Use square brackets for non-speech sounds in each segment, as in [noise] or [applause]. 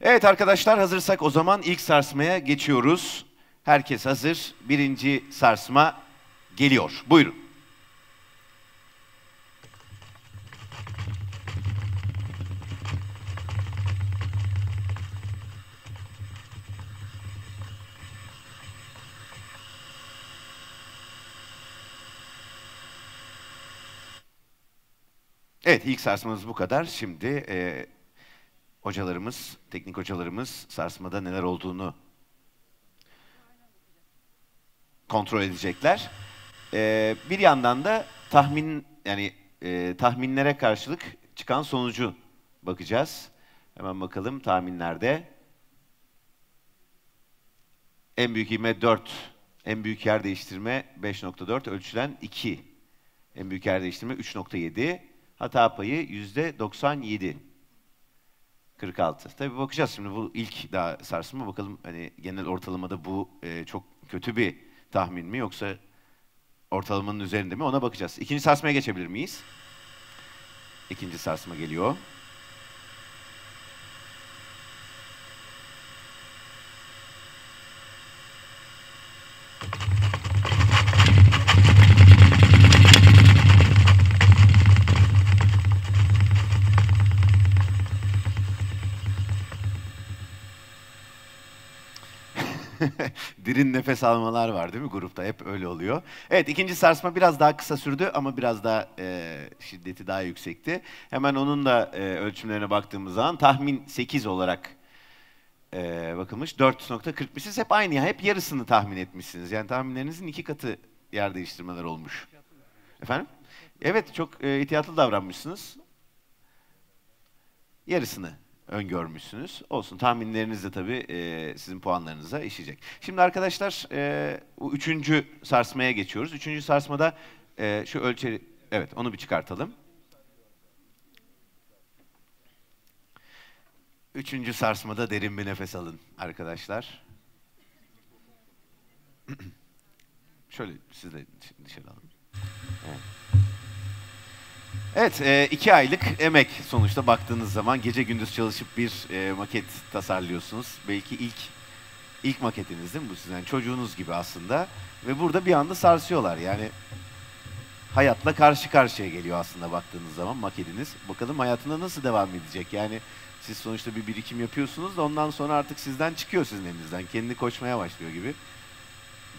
Evet arkadaşlar hazırsak o zaman ilk sarsmaya geçiyoruz. Herkes hazır. Birinci sarsma geliyor. Buyurun. Evet ilk sarsmamız bu kadar. Şimdi e, hocalarımız, teknik hocalarımız sarsmada neler olduğunu kontrol edecekler. E, bir yandan da tahmin yani e, tahminlere karşılık çıkan sonucu bakacağız. Hemen bakalım tahminlerde. En büyük ivme 4, en büyük yer değiştirme 5.4, ölçülen 2. En büyük yer değiştirme 3.7. Hata payı yüzde 97. 46. Tabii bakacağız şimdi bu ilk daha sarsma bakalım hani genel ortalamada bu e, çok kötü bir tahmin mi yoksa ortalamanın üzerinde mi ona bakacağız. İkinci sarsmaya geçebilir miyiz? İkinci sarsma geliyor. [laughs] Derin nefes almalar var değil mi grupta? Hep öyle oluyor. Evet ikinci sarsma biraz daha kısa sürdü ama biraz daha e, şiddeti daha yüksekti. Hemen onun da e, ölçümlerine baktığımız zaman tahmin 8 olarak e, bakılmış. 4.41. Siz hep aynı ya. Hep yarısını tahmin etmişsiniz. Yani tahminlerinizin iki katı yer değiştirmeler olmuş. Efendim? Evet çok e, ihtiyatlı davranmışsınız. Yarısını öngörmüşsünz. Olsun tahminleriniz de tabii e, sizin puanlarınıza işleyecek. Şimdi arkadaşlar e, üçüncü sarsmaya geçiyoruz. Üçüncü sarsmada e, şu ölçeri, evet onu bir çıkartalım. Üçüncü sarsmada derin bir nefes alın arkadaşlar. [clears throat] Şöyle siz de dışarı alın. Evet. Evet, e, iki aylık emek sonuçta baktığınız zaman gece gündüz çalışıp bir e, maket tasarlıyorsunuz. Belki ilk ilk maketiniz değil mi bu sizin? Yani çocuğunuz gibi aslında. Ve burada bir anda sarsıyorlar yani. Hayatla karşı karşıya geliyor aslında baktığınız zaman maketiniz. Bakalım hayatında nasıl devam edecek? Yani siz sonuçta bir birikim yapıyorsunuz da ondan sonra artık sizden çıkıyor sizin elinizden. Kendi koşmaya başlıyor gibi.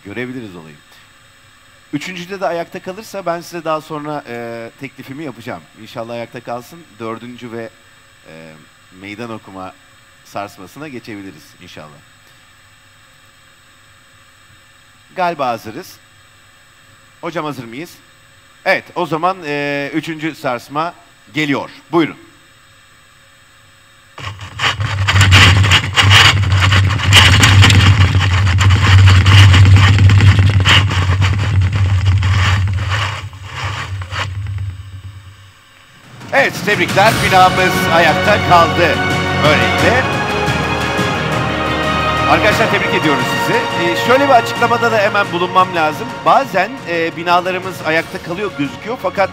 Görebiliriz olayı. Üçüncüde de ayakta kalırsa ben size daha sonra e, teklifimi yapacağım. İnşallah ayakta kalsın. Dördüncü ve e, meydan okuma sarsmasına geçebiliriz inşallah. Galiba hazırız. Hocam hazır mıyız? Evet o zaman e, üçüncü sarsma geliyor. Buyurun. Evet tebrikler binamız ayakta kaldı. Böylelikle. Arkadaşlar tebrik ediyoruz sizi. Ee, şöyle bir açıklamada da hemen bulunmam lazım. Bazen e, binalarımız ayakta kalıyor gözüküyor fakat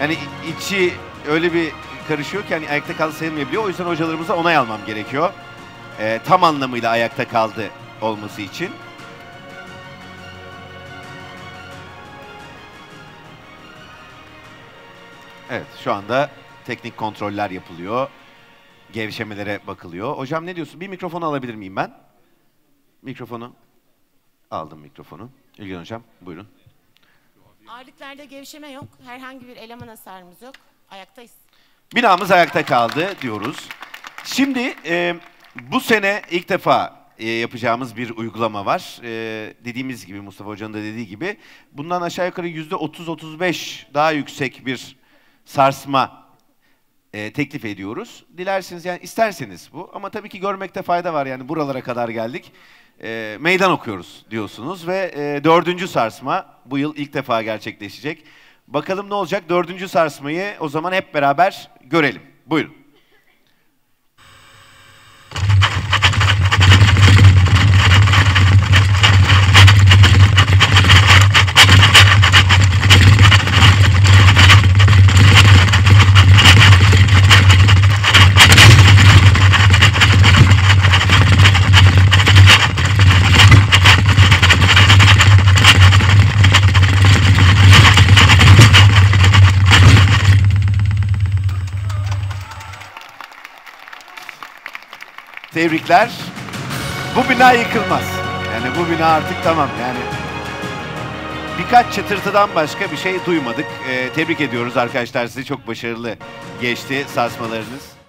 yani içi öyle bir karışıyor ki hani ayakta kaldı sayılmayabiliyor. O yüzden hocalarımıza onay almam gerekiyor. E, tam anlamıyla ayakta kaldı olması için. Evet şu anda teknik kontroller yapılıyor. Gevşemelere bakılıyor. Hocam ne diyorsun? Bir mikrofonu alabilir miyim ben? Mikrofonu. Aldım mikrofonu. İlgin hocam buyurun. Ağırlıklarda gevşeme yok. Herhangi bir eleman hasarımız yok. Ayaktayız. Binamız ayakta kaldı diyoruz. Şimdi e, bu sene ilk defa e, yapacağımız bir uygulama var. E, dediğimiz gibi Mustafa Hoca'nın da dediği gibi bundan aşağı yukarı yüzde 30-35 daha yüksek bir sarsma e, teklif ediyoruz. Dilerseniz yani isterseniz bu ama tabii ki görmekte fayda var yani buralara kadar geldik. E, meydan okuyoruz diyorsunuz ve e, dördüncü sarsma bu yıl ilk defa gerçekleşecek. Bakalım ne olacak dördüncü sarsmayı o zaman hep beraber görelim. Buyurun. Tebrikler. Bu bina yıkılmaz. Yani bu bina artık tamam yani. Birkaç çıtırtıdan başka bir şey duymadık. Ee, tebrik ediyoruz arkadaşlar sizi. Çok başarılı geçti sarsmalarınız.